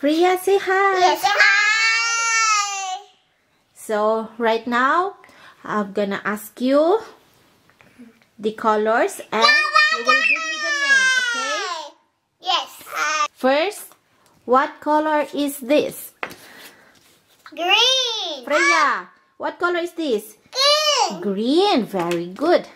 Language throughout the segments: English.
Freya, say hi. Yes, hi. So, right now, I'm gonna ask you the colors and you will give me the name, okay? Yes. First, what color is this? Green. Freya, what color is this? Green. Green, very good.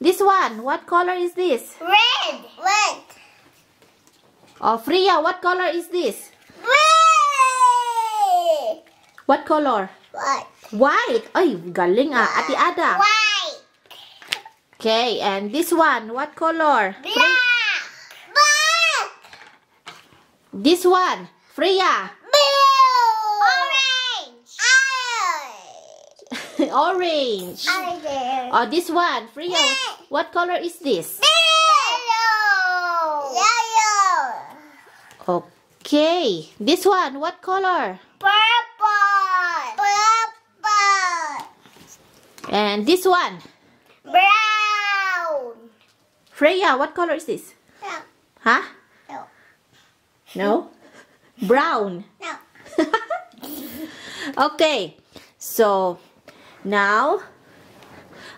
This one, what color is this? Red. Red. Oh, Freya, what color is this? Red. What color? White. White. Ay, galing ah. Ate Ada. White. Okay, and this one, what color? Black. Black. This one, Freya. Blue. Orange. Orange. Orange. Oh, this one, Freya. What color is this? Yellow. Yellow. Okay. This one, what color? Purple. Purple. And this one, Brown. Freya, what color is this? No. Huh? No. No? Brown. No. okay. So, now,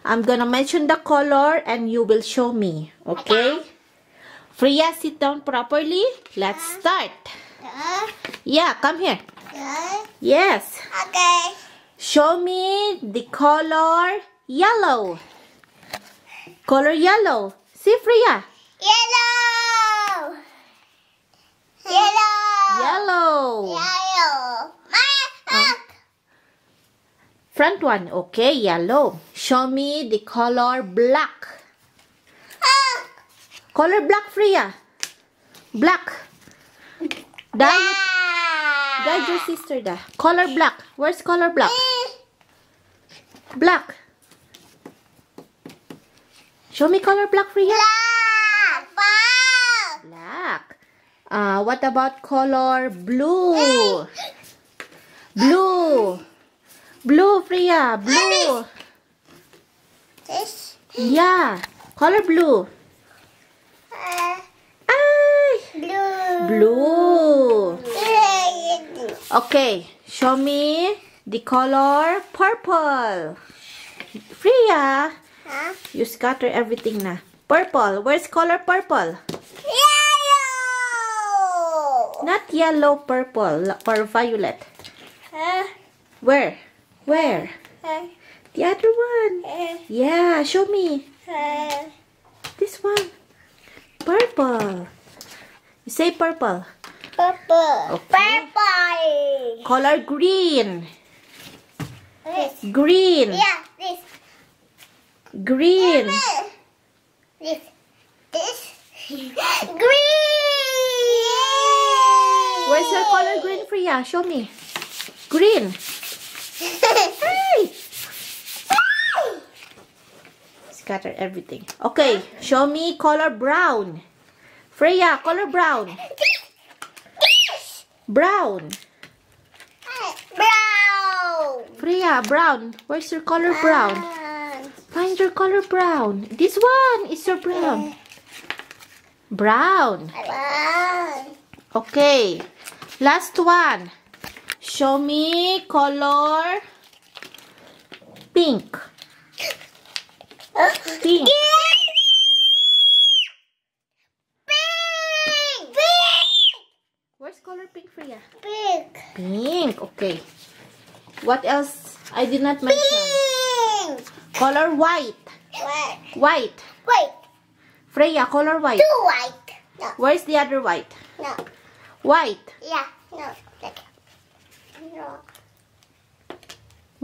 I'm gonna mention the color and you will show me. Okay? Freya, sit down properly. Let's start. Yeah, come here. Yes. okay. Show me the color yellow. Color yellow. See, Freya. Yellow. Yellow. Yellow. Yellow. Front one. Okay, yellow. Show me the color black. Ah. Color black, Freya. Black. Guide, guide your sister da. Color black. Where's color black? Black. Show me color black, Freya. Black. Black. Black. Uh, what about color blue? Blue. Blue, Freya. Blue. This. Yeah. Color blue. Uh, Ay. blue. Blue. Okay. Show me the color purple. Freya. Huh? You scatter everything na. Purple. Where's color purple? Yellow. Not yellow, purple, or violet. Uh, Where? Where? uh, The other one. uh, Yeah, show me. uh, This one. Purple. You say purple. purple. Okay. Purple. Color green. This. Green. Yeah, this. Green. This. This. Green. Where's your color green, Freya? Show me. Green. Scatter everything. Okay, show me color brown. Freya, color brown. Brown. Brown. Freya, brown. Where's your color brown? Find your color brown. This one is your brown. Brown. Brown. Okay. Last one. Show me color pink. Pink. Pink. Pink. Where's color pink, Freya? Pink. Pink. Okay. What else I did not mention? Pink. Color white. Wait. White. Wait. Freya, color white. Two white. No. Where's the other white? No. White. Yeah. No.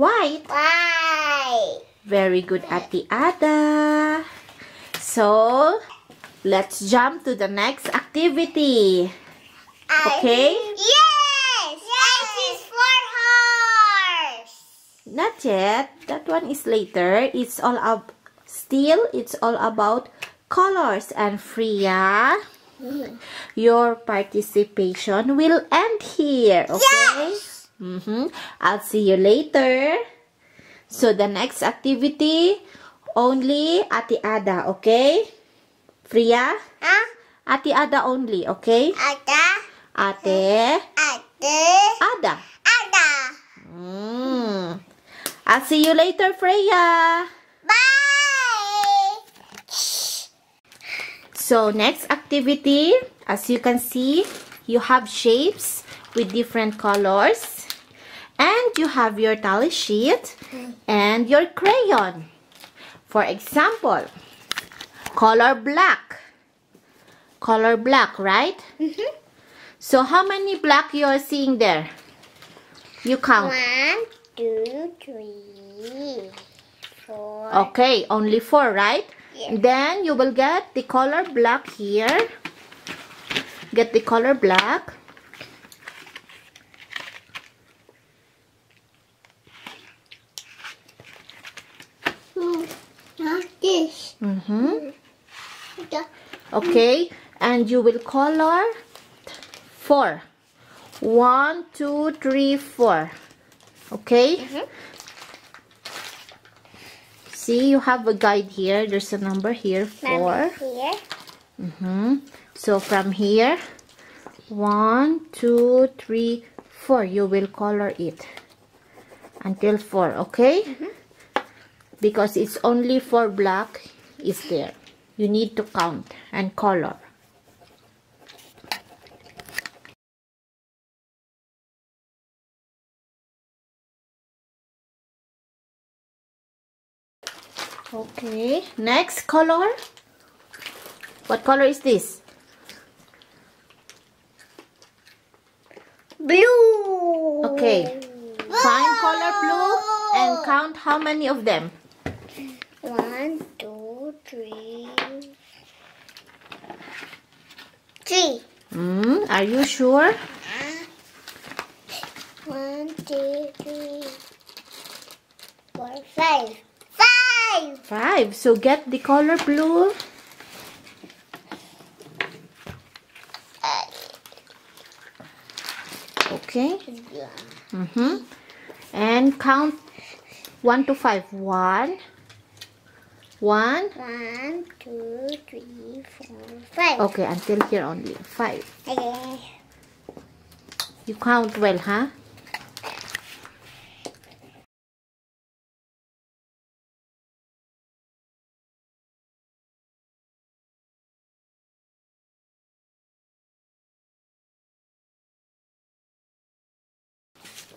White. White. Very good, Ate Ada. So, let's jump to the next activity. Okay. Yes. Yes. is for horse. Not yet. That one is later. It's all up. Still, it's all about colors. And Freya, your participation will end here. Okay? Yes. Mm-hmm. I'll see you later. So the next activity, only Ate Ada, okay? Freya? Huh? Ate Ada only, okay? Ada. Ate Ada. Ada. Ada. Mm. I'll see you later, Freya. Bye. So next activity, as you can see, you have shapes with different colors. And you have your tally sheet and your crayon. For example, color black. Color black, right? Mm-hmm. So how many black you are seeing there? You count. One, two, three, four. Okay, only four, right? Yeah. Then you will get the color black here. Get the color black. Hmm, Not Mm-hmm. The- Okay, and you will color four. One, two, three, four. Okay? Mhm. See, you have a guide here. There's a number here, four. Here. Mm-hmm. So from here, one, two, three, four. You will color it until four, okay? Mhm. Because it's only four black is there. You need to count and color. Okay, next color. What color is this? Blue. Okay. Find color blue and count how many of them. One, two, three. Three. Hmm, are you sure? One, two, three, four, five. Five. Five. So get the color blue. Okay. Mm-hmm. And count one to five. One. One. One, two, three, four, five. Okay, until here only. Five. Okay. You count well, huh?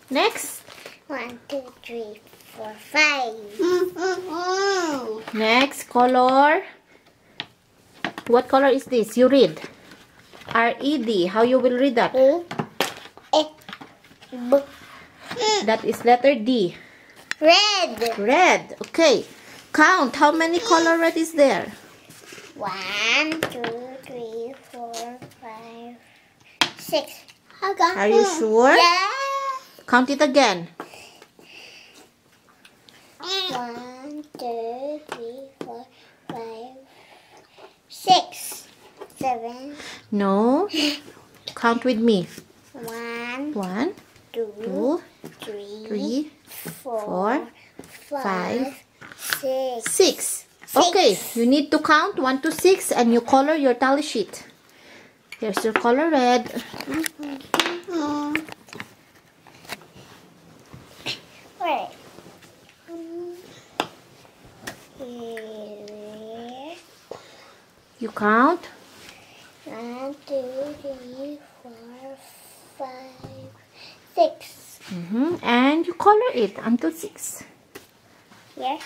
Next. One, two, three, four, five. Next color. What color is this? You read. R-E-D. How you will read that? B, E, B. That is letter D. Red. Red. Okay. Count. How many color red is there? One, two, three, four, five, six. How come? Are you sure? Yeah. Count it again. One, two, three, four, five, six, seven. No. Count with me. One, One, two, two, three, three, four, four, five, six. six. Okay. You need to count one to six and you color your tally sheet. Here's your color red. Wait. Here. You count. One, two, three, four, five, six. hmm And you color it until six. Yes.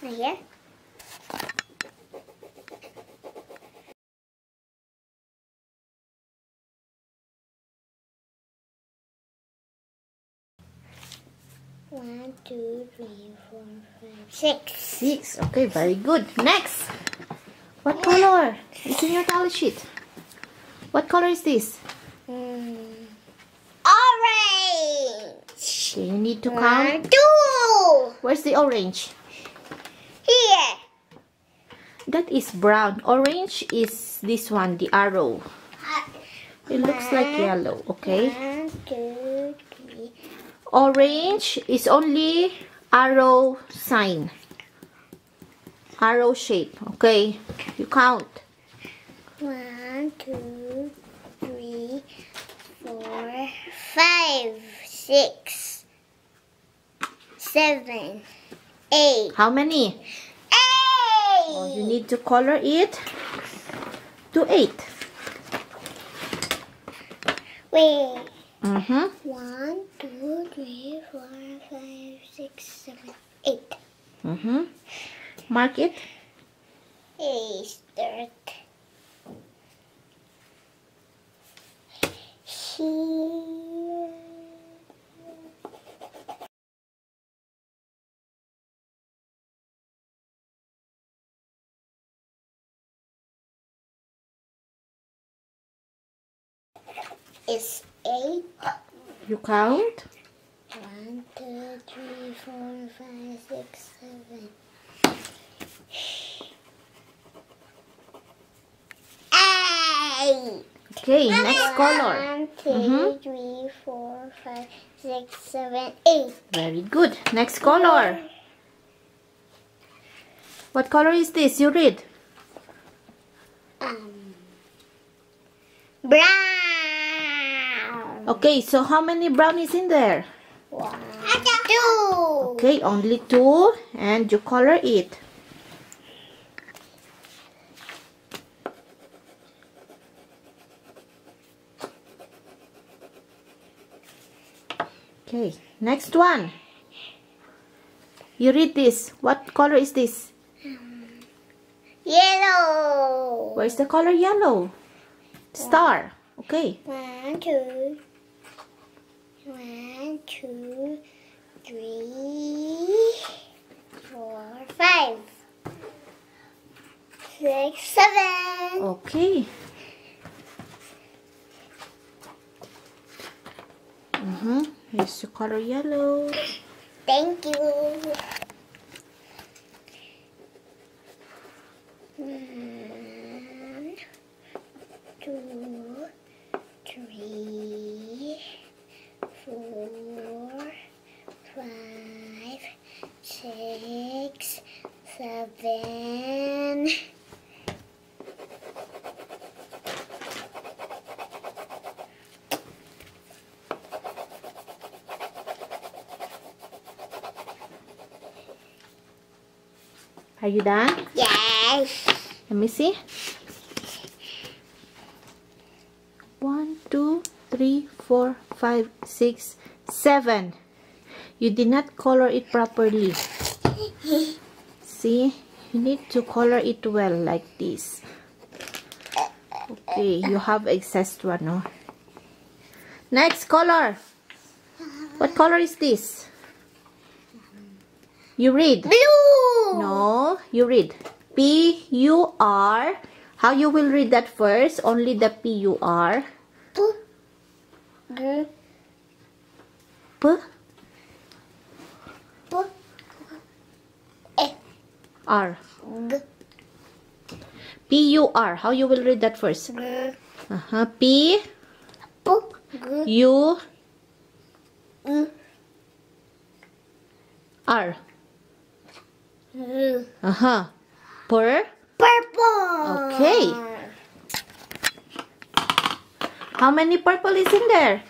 Here. One, two, three, four, five, six. Six. Okay, very good. Next. What color is in your tally sheet? What color is this? Mm. Orange. Okay, you need to One, count. two. Where's the orange? Here. That is brown. Orange is this one, the arrow. It looks like yellow, okay? One, two, Orange is only arrow sign. Arrow shape. Okay. You count. One, two, three, four, five, six, seven, eight. How many? Eight! Oh, you need to color it to 8. Wait. Mm-hmm. One, two, three, four, five, six, seven, eight. Mm-hmm. Mark it. Eight. Start. Here. It's eight. You count. One, two, three, four, five, six, seven. Okay, next color. One, two, Mhm. three, four, five, six, seven, eight. Very good. Next color. What color is this? You read. Um, brown. Okay, so how many brown is in there? One, two. Okay, only two. And you color it. Okay, next one. You read this. What color is this? Um, yellow. Where's the color yellow? Star. Okay. One, two. One, two, three, four, five, six, seven. Okay. Here's the color yellow. Thank you. Are you done? Yes. Let me see. One, two, three, four, five, six, seven. You did not color it properly. See? You need to color it well like this. Okay, you have excess one, no? Next color. What color is this? You read. Blue. No, you read. P U R. How you will read that first? Only the P U R. P. G. P P. E. R. G. P U R. How you will read that first? G. Uh huh. P P. G. U U. R. Uh huh. Per. Purple. Okay. How many purple is in there?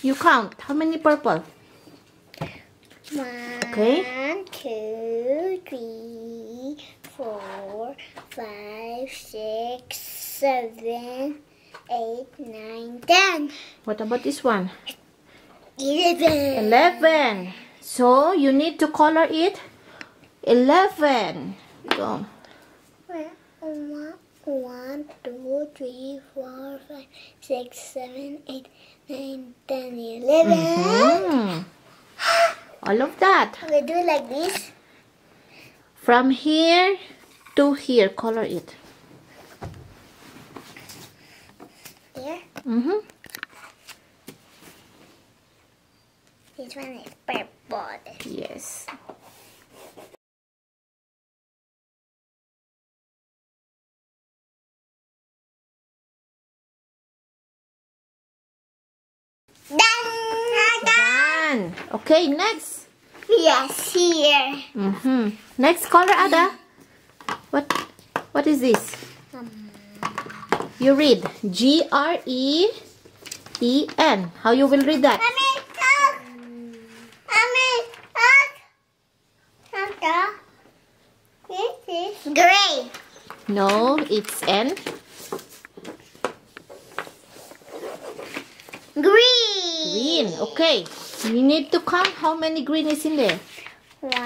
You count. How many purple? One, Okay. two, three, four, five, six, seven, eight, nine, ten. What about this one? Eleven. 11. So you need to color it 11. Go. One, one, two, three, four, five, six, seven, eight, nine, ten, eleven. Mhm. All of that. We do like this. From here to here, color it. Here. Mm-hmm. This one is purple. Yes. Done. Okay, next. Yes, here. Mm -hmm. Next color, Ada. What? What is this? You read G R E E N. How you will read that? Mommy. Santa. This is gray. No, it's N. Green. Green. Okay. You need to count how many green is in there. One.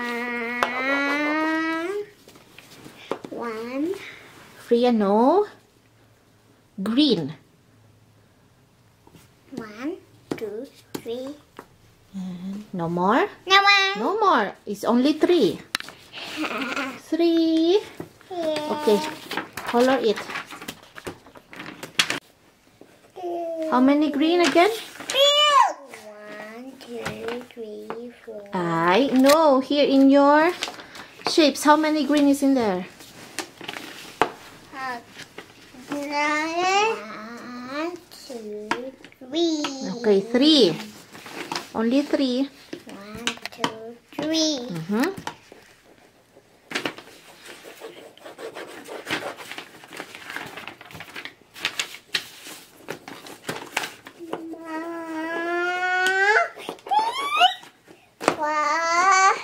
One. Freya, no. Green. One, two, three. No more. No one. No more. It's only three. Three. Okay. Color it. How many green again? One, two, three, four. I know. Here in your shapes, how many green is in there? Uh, one, two, three. Okay, three. Only three. One, two, three. Mm-hmm. One.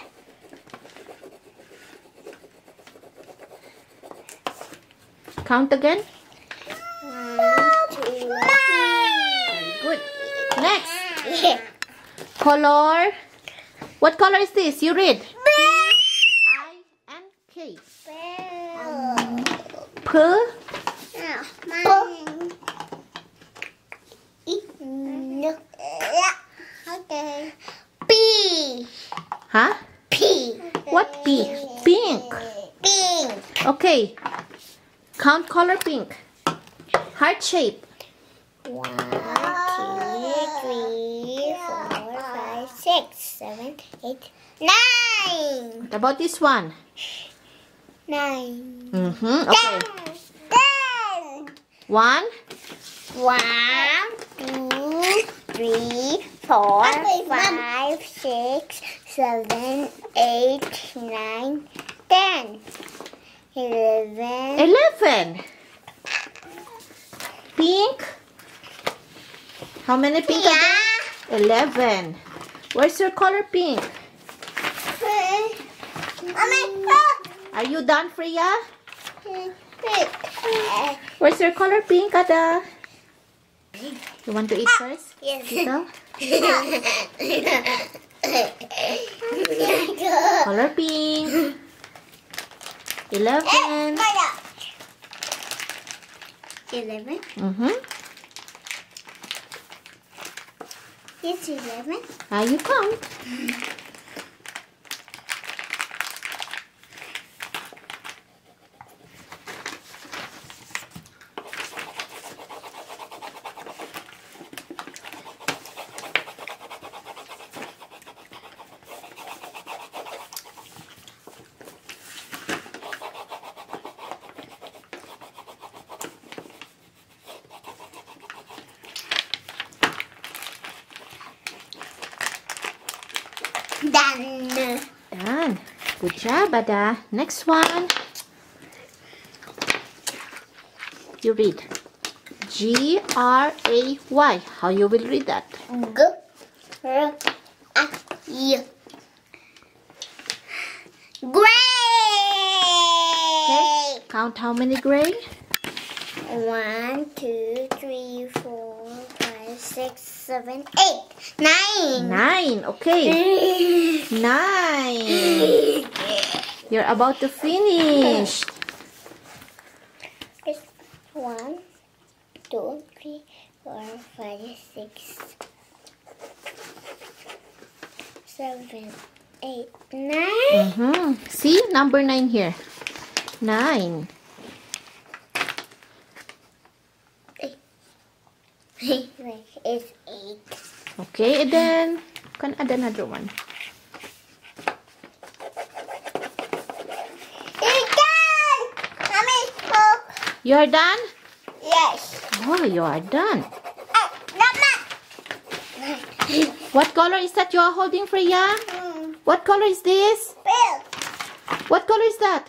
Count again. One, two, Very good. Next. three. Color. What color is this? You read. I and K. P. Huh? P. What P? Pink. Pink. Okay. Count color pink. Heart shape two, three, four, five, six, seven, eight, nine. What about this one? Nine. Mm-hmm. Okay. Ten. One. One, two, three, four, five, six, seven, eight, nine, ten, eleven, Eleven. Pink. How many pink again? yeah. Eleven. Where's your color pink? Mommy. Are you done, Freya? Where's your color pink, Ada? You want to eat first? Yes. Color pink. Eleven. Eleven. Mm-hmm. Yes, eleven. Now you count. Done. Done. Good job, Ada. Next one. You read. G R A Y. How you will read that? G R A Y. Gray. Okay. Count how many gray? One, two, three, four, five, six, seven, eight, nine. Nine. Okay. Nine. You're about to finish. It's one, two, three, four, five, six, seven, eight, nine. Mm-hmm. See number nine here. Nine. It's Okay, and then can add another one. Mommy, look. You are done? Yes. Oh, you are done. Oh, Mama. What color is that you are holding, Freya? Mm. What color is this? Pink. What color is that?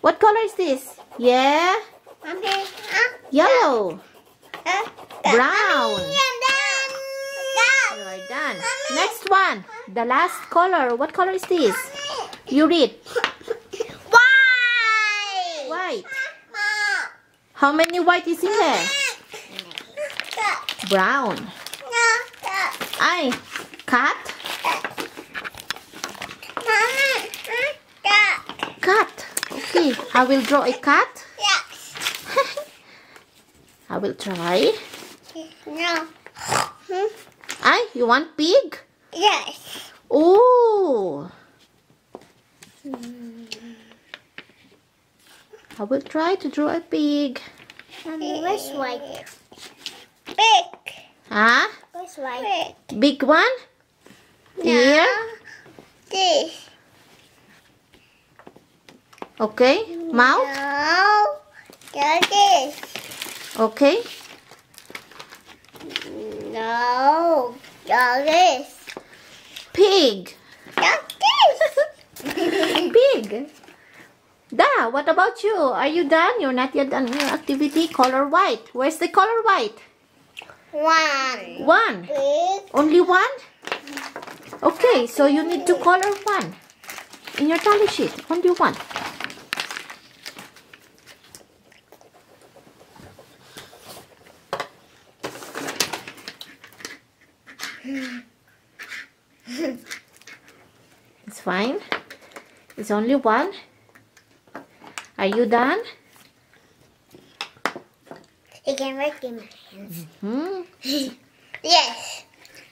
What color is this? Yeah, Okay. Ah. yellow. Ah. Brown. Mommy. You are done. Next one. The last color. What color is this? You read. White. White. How many white is in there? Brown. I. cut. Cat. Okay. I will draw a cat. Yes. I will try. No. I. You want pig? Yes. Oh. I will try to draw a pig. Mommy, where's white? Big. Huh? Where's white? Big one? Here? This. Okay. Mouth? No. Got this. Okay. No. This. Pig. Got this. Pig. Da, what about you? Are you done? You're not yet done your activity. Color white. Where's the color white? One. One. Only one? Okay, so you need to color one. In your tally sheet, only one. It's fine. It's only one. Are you done? You can work in my hands. Hmm. Yes.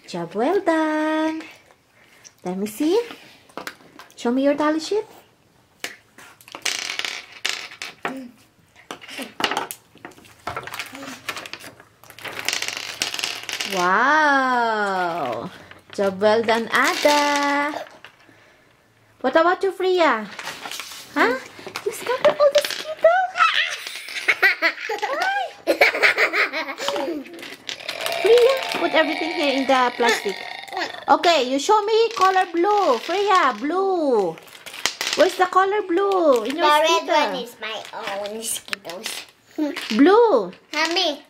Job well done. Let me see. Show me your tally sheet. Wow. Job well done, Ada. What about you, Freya? Huh? You scattered all the Skittles? Freya, put everything here in the plastic. Okay, you show me color blue. Freya, blue. Where's the color blue in your The red Skittle? one is my own Skittles. Blue. Mommy.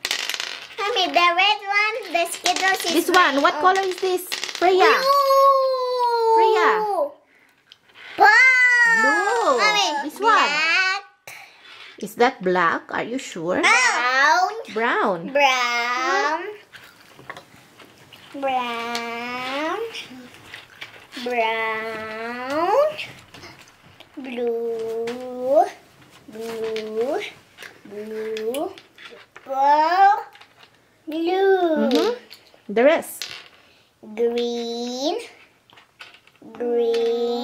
Mommy, the red one, the Skittles is This one. What own. color is this? Freya. Blue. Freya. Blue. Blue. This one. Is that black? Are you sure? Brown. Brown. Brown. Brown. Brown. Blue. Blue. Blue. Blue. Blue. Mm-hmm. The rest. Green. Green.